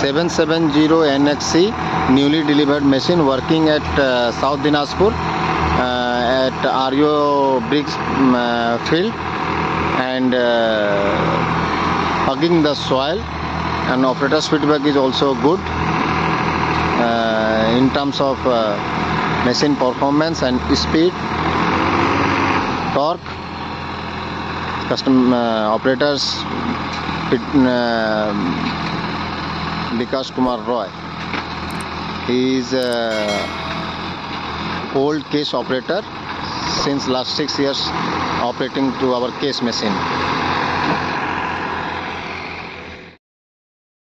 770 NXE newly delivered machine working at uh, South Dinajpur uh, at RO Briggs um, uh, field and uh, hugging the soil and operator's feedback is also good uh, in terms of uh, machine performance and speed torque custom operators Vikas Kumar Roy he is a old case operator since last six years operating to our case machine